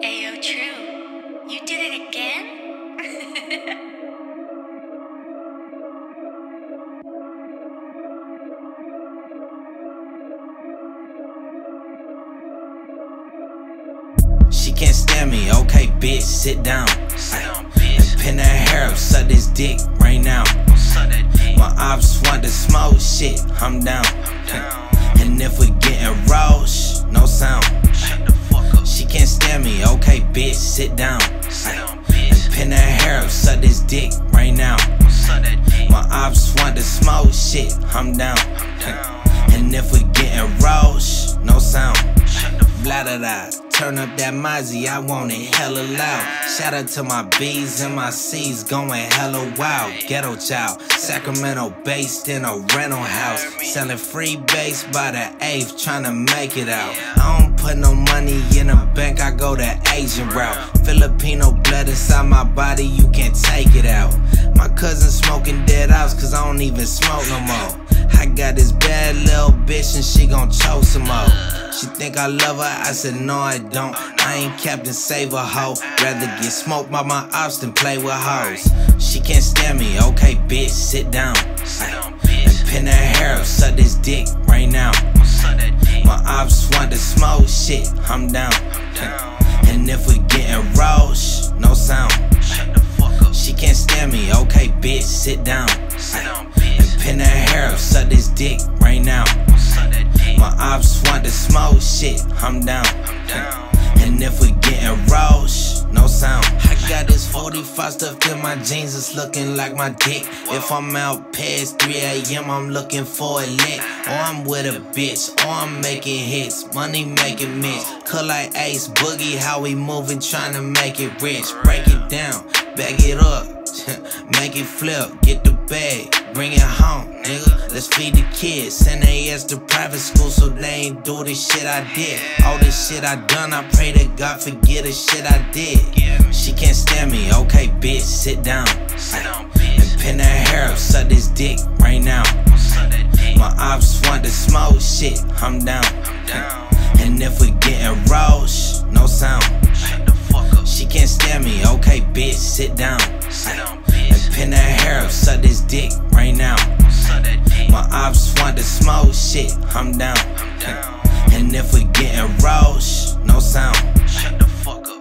Ayo, true. You did it again? She can't stand me, okay, bitch, sit down. Sit down, And bitch. pin that hair up, suck this dick right now. Dick. My ops want to smoke shit, I'm down. I'm down. And if we getting bitch, sit down. Sit down, And pin that hair up, suck this dick right now. Suck that dick. My ops want to smoke shit, I'm down. And if we getting shh, no sound. Shut the Blah da da. Turn up that Mozzy, I want it hella loud. Shout out to my B's and my C's going hella wild. Ghetto child, Sacramento based in a rental house. Selling freebase by the eighth, tryna make it out. I don't put no money in a bank, I go the Asian route. Filipino blood inside my body, you can't take it out. My cousin smoking dead outs, cause I don't even smoke no more. I got this bad little bitch and she gon' choke some more. She think I love her, I said no I don't. I ain't Captain Save a hoe. Rather get smoked by my ops than play with hoes. She can't stand me, okay bitch, sit down. Down, And pin that hair up, suck this dick right now. Shit, I'm down. down. And if we getting shh, no sound. Shut the fuck up. She can't stand me, okay bitch, sit down. And pin that hair up, suck this dick right now. Suck that dick. My ops want to smoke shit, I'm down. down. And if we getting shh, no sound. I got this 45 stuffed in my jeans, it's looking like my dick. If I'm out past 3 a.m., I'm looking for a lick. Or I'm with a bitch, or I'm making hits, money making mix. Cut like Ace Boogie, how we moving, trying to make it rich. Break it down, back it up. Make it flip, get the bag, bring it home, nigga. Let's feed the kids, send their ass to private school so they ain't do the shit I did. All this shit I done, I pray to God forget the shit I did. She can't stand me, okay, bitch, sit down. Sit down, And pin that hair up, suck this dick right now. Suck that dick. My ops want to smoke shit, I'm down. down. And if we getting shh, no sound. Shut the fuck up. She can't stand me, okay, bitch, sit down. Arab, suck this dick right now. My ops want to smoke shit, I'm down. And if we getting roast, no sound. Shut the fuck up.